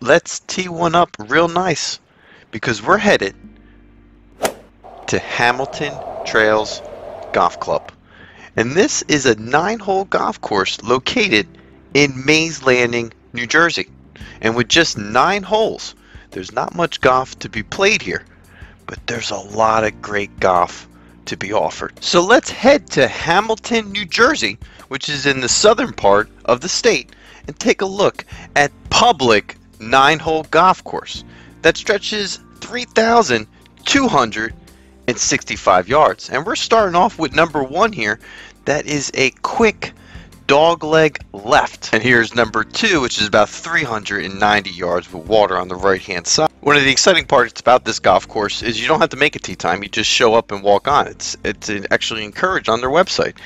let's tee one up real nice because we're headed to Hamilton Trails Golf Club. And this is a nine hole golf course located in Mays Landing, New Jersey. And with just nine holes, there's not much golf to be played here, but there's a lot of great golf to be offered. So let's head to Hamilton, New Jersey, which is in the southern part of the state, and take a look at public nine hole golf course that stretches 3,265 yards. And we're starting off with number one here. That is a quick dog leg left. And here's number two, which is about 390 yards with water on the right hand side. One of the exciting parts about this golf course is you don't have to make a tee time. You just show up and walk on. It's, it's actually encouraged on their website.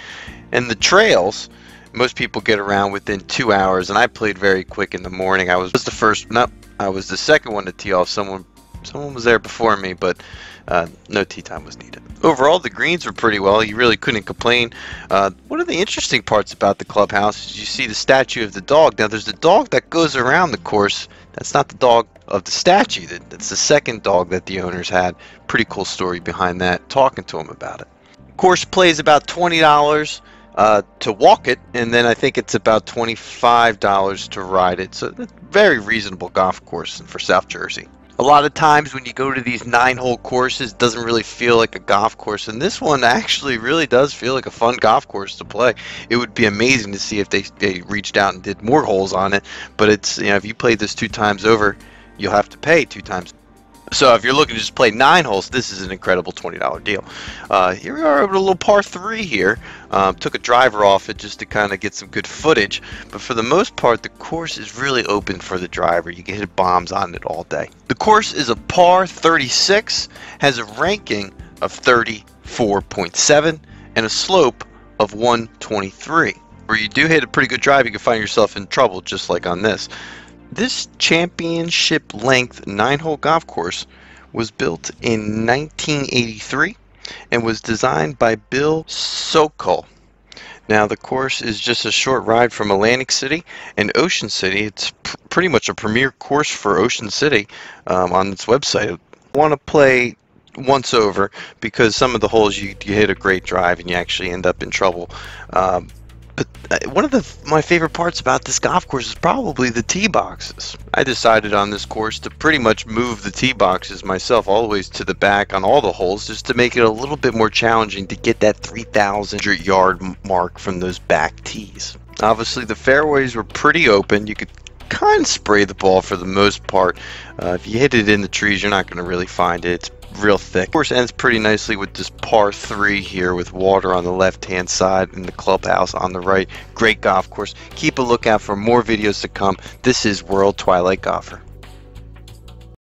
And the trails, most people get around within two hours, and I played very quick in the morning. I was the first, no, I was the second one to tee off. Someone, someone was there before me, but uh, no tee time was needed. Overall, the greens were pretty well. You really couldn't complain. Uh, one of the interesting parts about the clubhouse is you see the statue of the dog. Now, there's the dog that goes around the course. That's not the dog of the statue. That's the second dog that the owners had. Pretty cool story behind that. Talking to them about it. Course plays about twenty dollars uh, to walk it, and then I think it's about twenty-five dollars to ride it. So, very reasonable golf course for South Jersey. A lot of times when you go to these nine-hole courses, it doesn't really feel like a golf course, and this one actually really does feel like a fun golf course to play. It would be amazing to see if they, they reached out and did more holes on it, but it's you know if you played this two times over, you'll have to pay two times so if you're looking to just play nine holes, this is an incredible $20 deal. Uh, here we are over a little par three here. Um, took a driver off it just to kind of get some good footage. But for the most part, the course is really open for the driver. You can hit bombs on it all day. The course is a par 36, has a ranking of 34.7, and a slope of 123. Where you do hit a pretty good drive, you can find yourself in trouble just like on this. This championship length nine hole golf course was built in 1983 and was designed by Bill Sokol. Now, the course is just a short ride from Atlantic City and Ocean City. It's pr pretty much a premier course for Ocean City um, on its website. Want to play once over because some of the holes you, you hit a great drive and you actually end up in trouble. Um, but uh, one of the my favorite parts about this golf course is probably the tee boxes. I decided on this course to pretty much move the tee boxes myself all the way to the back on all the holes just to make it a little bit more challenging to get that 3,000 yard mark from those back tees. Obviously, the fairways were pretty open. You could kind of spray the ball for the most part. Uh, if you hit it in the trees, you're not going to really find it. It's real thick. Of course, ends pretty nicely with this par three here with water on the left hand side and the clubhouse on the right. Great golf course. Keep a lookout for more videos to come. This is World Twilight Golfer.